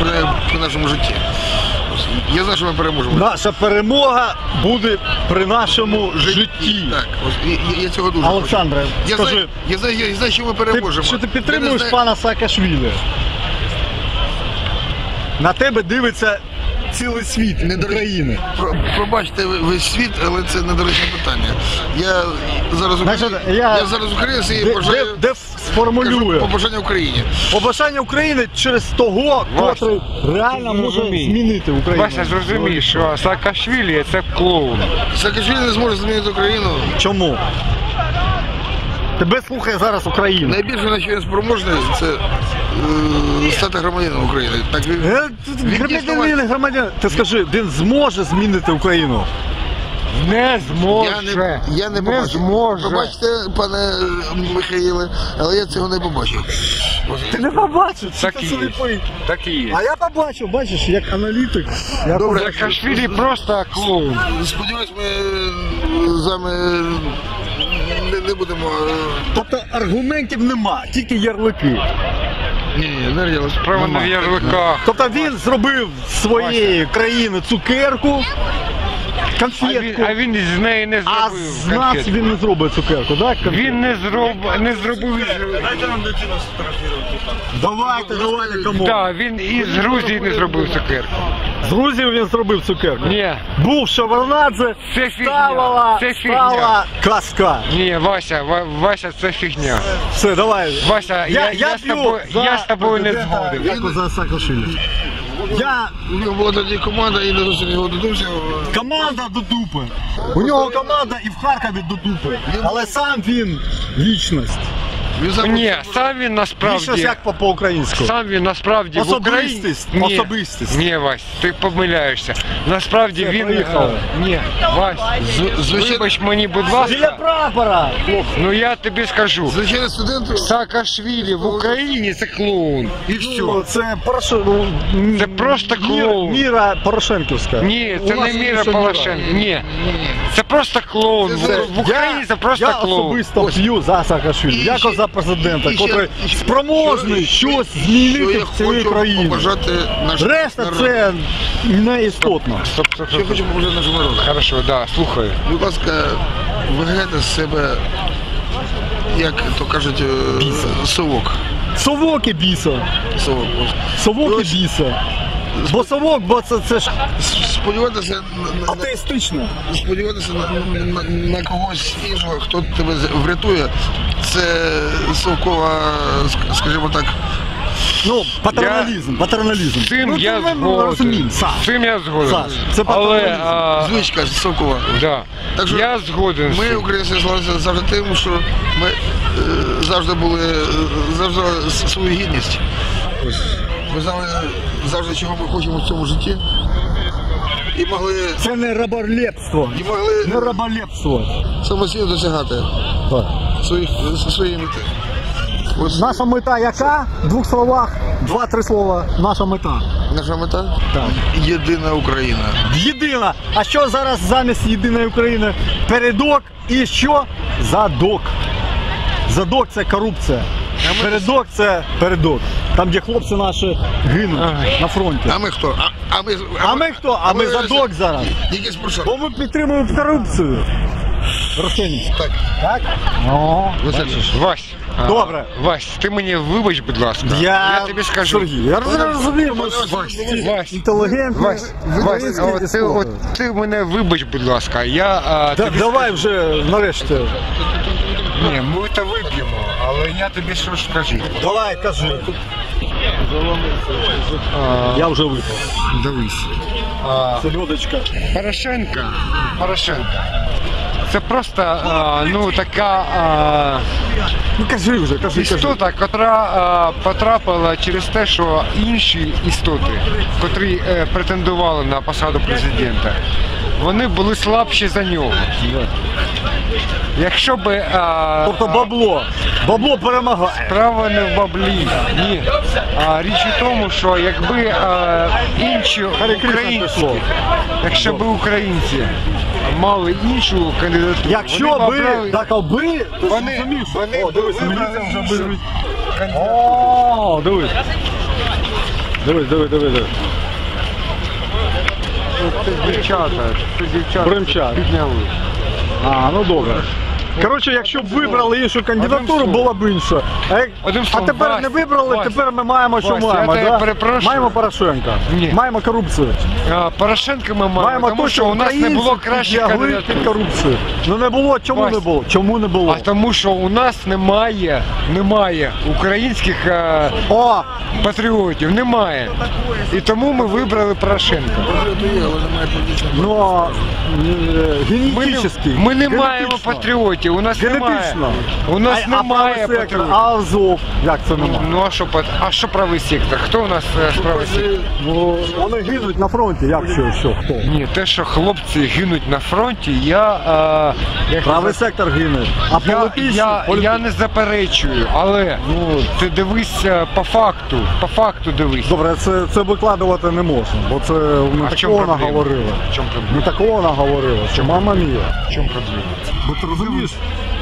при, при нашому житті. Я знаю, що ми переможемо. Наша перемога буде при нашому житті. Так, ось, і- я цього дуже хочу. Олександре, Я скажи, знаю, я знаю, я знаю, що ми ти, переможемо. що ти Я не підтримуєш знаю- пана Саакашвілі? На тебе дивиться цілий світ Не до- України. Про- Пробачте весь світ, але це недоречне питання. Я зараз Значить, я- я зараз українець і Де, бажаю де, де сформулює? побажання Україні. Побажання України через того, котрий реально може змінити Україну. Вася, зрозумій, що Саакашвілі це клоун. Саакашвілі не зможе змінити Україну. Чому? Тебе слухає зараз Україна. Найбільше на що він спроможний це стати громадянином України. Так він, Е, Громадянин, громадянин. Ти скажи, він зможе змінити Україну? Не зможе. я не, я не, побачив. зможе. Пробачте, пане е, Михаїле, але я цього не побачив. Ти не побачив, чи Так і сліпий? є. Так і є. А я побачив, бачиш, як аналітик. Я Добре. побачив. Саакашвілі просто клоун. Сподіваюсь, ми е, з вами не, не будемо. Тобто аргументів нема, тільки ярлики. Ні, ні, не раділо. Право на ярликах. Тобто він зробив з своєї країни цукерку, А конфетку, він, а він з неї не а зробив. з нас він не зробить цукерку, так? Він не зроб не зробив. Давайте, давайте, кому. Так, він із Грузії не зробив цукерку. З Грузії він зробив цукерку. Ні. Був Шаварнадзе, Це фігня. ставила, Це фігня. стала казка. Ні, Вася, Ва- Вася, це фігня. Все, давай. Вася, я, я, з тобою, за я з тобою не згоден. Яко за Саакашвілі. Я У нього була тоді команда і не зовсім його додумався. команда до дупи. У нього команда і в Харкові до дупи. Але сам він лічність. Він сам Ні, сам він Лічність насправді. як по- по-українську. Сам він насправді в Україні. Особистість, Ні, особистість. Ні, Вась, ти помиляєшся. Насправді Все, він. поїхали. е, Ні, Вась, з- вибач мені, будь Біля ласка. прапора. Ну я тобі скажу. Звичайно, студент. Саакашвілі в Україні це клоун. І Ну, все. це Порошо... ну, Це просто мір- клоун. Міра Порошенківська. Ні, це не Міра інша Порошенко. Ні. Це просто клоун. В, Це- в Україні це просто я клоун. особисто п'ю за Саакашвілі, І як ще- за президента, і ще- котрий і ще- спроможний що- щось що змінити я в цій хочу країні. побажати Решта народу. це не істотно. Стоп, стоп, Що я стоп. хочу побажати нашому народу. Хорошо, да, слухаю. Будь ласка, виглядайте з себе, як то кажуть, е, совок. Совок і біса. Совок. Совок і біса. Бо совок, бо це, це ж Сподіватися на, на, атеїстично. сподіватися на, на, на когось іншого, хто тебе з- врятує, це совкова, скажімо так, Ну, патерналізм, патерналізм. Цим ну, я згоден. Саш. Цим я згоден. Саш, це Але патерналізм. а, звичка совкова. да. Так що я згоден. Ми, українці, славимося завжди тим, що ми е, завжди були е, завжди свою гідність. Ми знали завжди, чого ми хочемо в цьому житті. І могли, Це не раболепство. і могли Не раболепство. самостійно досягати Так. Своїх, своєї мети. Ось Наша мета яка? В двох словах, два-три слова. Наша мета. наша мета Так. єдина Україна. Єдина. А що зараз замість єдиної України? Передок і що? Задок. Задок це корупція. Передок це передок. Там, де хлопці наші гинуть на фронті. А ми хто? А, а ми, А ми хто? А ми задок зараз. Бо ми підтримуємо корупцію. Росіяни. Так, Так? О, Василь. Вась. а, Добре. Вась, ти мені вибач, будь ласка. Я, тобі скажу. Сергій, я розумію, ми ж Вась, інтелігентні. Вась, Вась, а от ти, от ти мене вибач, будь ласка. Я а, Да, тобі давай вже нарешті. Ні, ми то вип'ємо, але я тобі що ж скажу. Давай, кажи. Я вже випив. Дивись. А, Селюдочка. Порошенка. Порошенка. Це просто а, ну така а, Ну кажи вже, кажи, кажи. істота, яка а, потрапила через те, що інші істоти, котрі е, претендували на посаду президента, вони були слабші за нього. Якщо би а, Тобто бабло. Бабло перемагає. Справа не в баблі. Ні. А річ у тому, що якби а, інші українці, якщо б українці мали іншу кандидатуру, Якщо вони б би, обрали- так аби, ти Вони- ж розумієш? вони О, дивись, вибрали міліція вже іншу беруть. О, дивись. Дивись, диви, диви, диви. Це дівчата, це дівчата Примчат. підняли. А, ну добре. Коротше, якщо б вибрали іншу кандидатуру, було б інше. А, як- Одним а словом, тепер Вась, не вибрали, Вась, тепер ми маємо, що Вась, я маємо. тебе Да? перепрошую. Маємо Порошенка, Ні. маємо корупцію. А, Порошенка ми маємо, Маємо тому то, що у нас не було кращих під кандидатур. корупцію. Ну не було, чому Вась. не було? Чому не було? А тому, що у нас немає, немає українських е, О, патріотів, немає. І тому ми вибрали Порошенка. Ну е, Ми не, ми не маємо Генетично. патріотів, у нас немає. Генетично. У нас а, немає а правий сектор, а Азов, як це немає? Ну а що, пат- а що правий сектор? Хто у нас е, з правий сектор? Ну, вони гинуть на фронті, як що, що, хто? Ні, те, що хлопці гинуть на фронті, я, е, як Правий сектор гине. А я, я, я не заперечую, але ну, ти дивись е, по факту, по факту дивись. Добре, це, це викладувати не можна, бо це ми А в чому такого проблема? наговорили. В чому Ми такого наговорили, що мама мія. В чому проблема? Бо ти розумієш,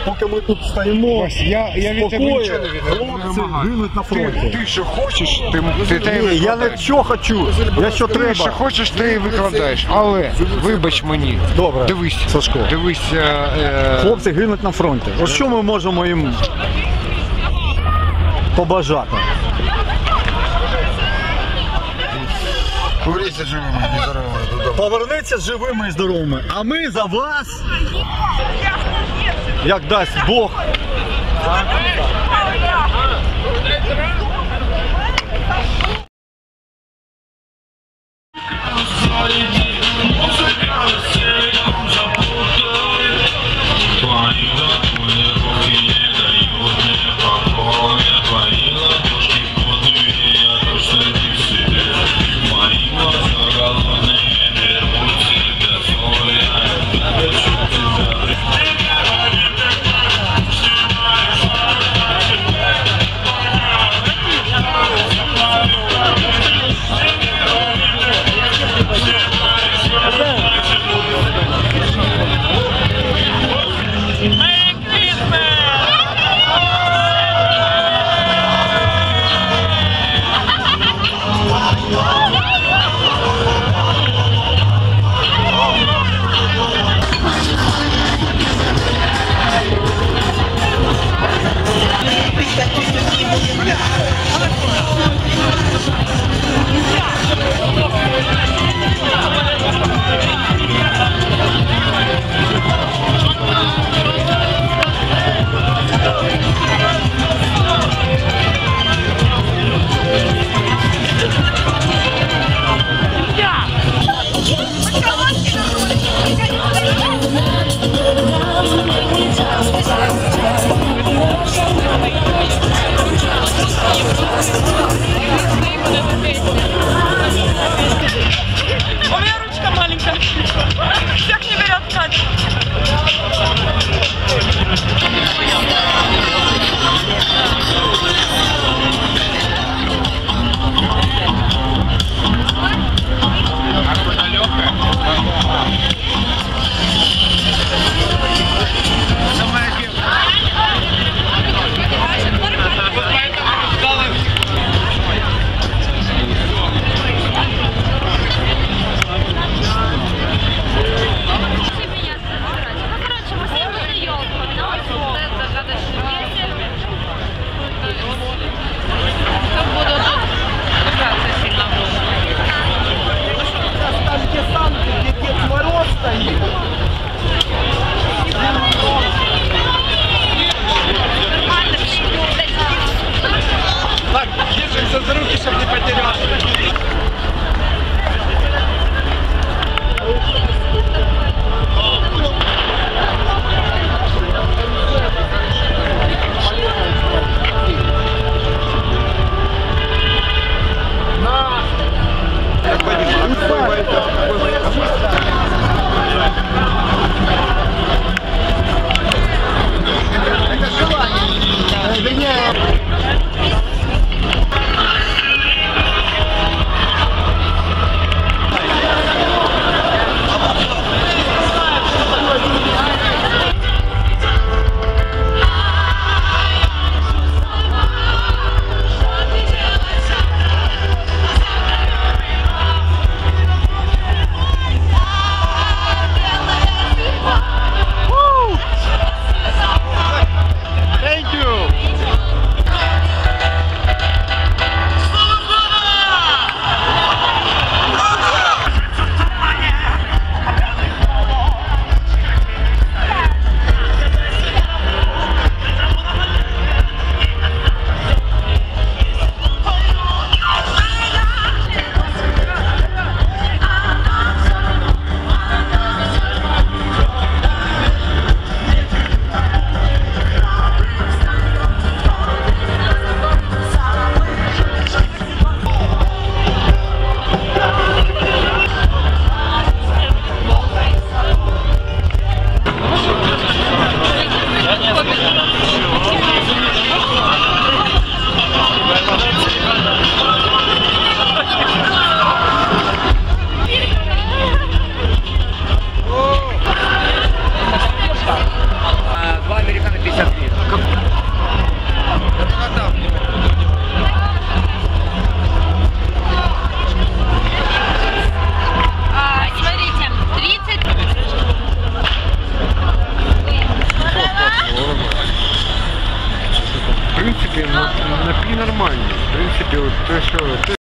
поки ми тут стоїмо, Ось я, я від тебе спокою, нічого не від- не хлопці вимагаю. гинуть на Ти, фронті. ти що хочеш, ти, ти, те й Ні, я не викладаєш. що хочу, я що Ти треба. що хочеш, ти і викладаєш. Але вибач мені. Добре, Дивись, Сашко. Дивись. Е, е, Хлопці гинуть на фронті. Ось що ми можемо їм побажати? Поверніться живими і здоровими додому. Повернеться живими і здоровими. А ми за вас, як дасть Бог,